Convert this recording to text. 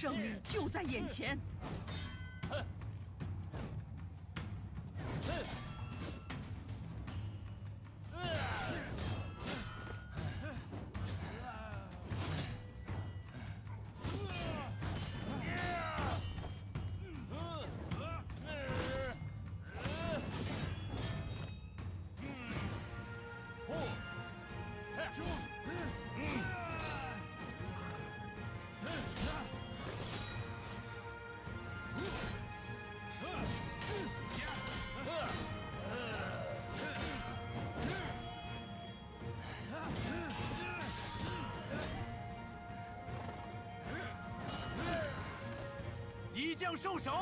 胜利就在眼前。将受首。